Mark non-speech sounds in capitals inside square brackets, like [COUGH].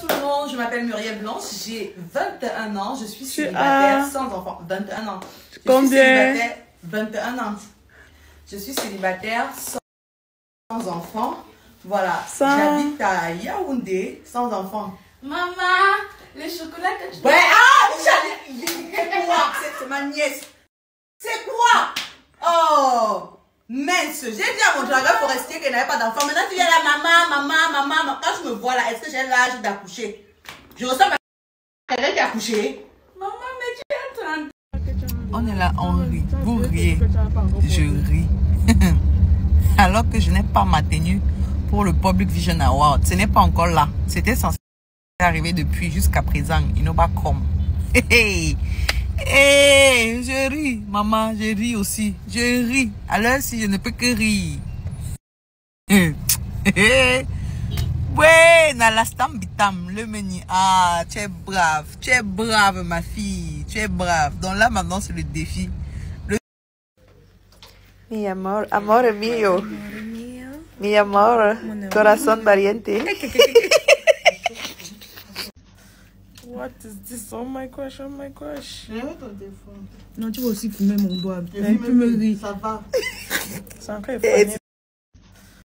tout le monde, je m'appelle Muriel Blanche, j'ai 21 ans, je suis célibataire sans enfant. 21 ans. Je Combien suis célibataire 21 ans. Je suis célibataire sans, enfant. Voilà. J'habite à Yaoundé sans enfant. Maman, les chocolats que tu Ouais, ah, c'est quoi C'est ma nièce. Mince, j'ai dit à mon dragueur forestier qu'elle n'avait pas d'enfant. Maintenant, tu viens là, maman, maman, maman, maman. Quand je me vois là, est-ce que j'ai l'âge d'accoucher? Je ressemble à quelqu'un qui a accouché. Maman, mais tu es 30. On est là, on rit. Vous riez. Je ris. [LAUGHS] Alors que je n'ai pas ma tenue pour le Public Vision Award. Ce n'est pas encore là. C'était censé arriver depuis jusqu'à présent. Il n'a pas comme. Hey, je ris, maman, je ris aussi. Je ris. Alors si je ne peux que rire. Ouais, na la bitam, le menu. Ah, tu es brave, tu es brave, ma fille, tu es brave. Donc là, maintenant, c'est le défi. Le... Mi amor, amor mío. Mi amor, corazón valiente. [LAUGHS] What is this? Oh my gosh, oh my gosh. Non, ti wò si fume moun do a. E fume ri. Sa va. Sa anka e fane.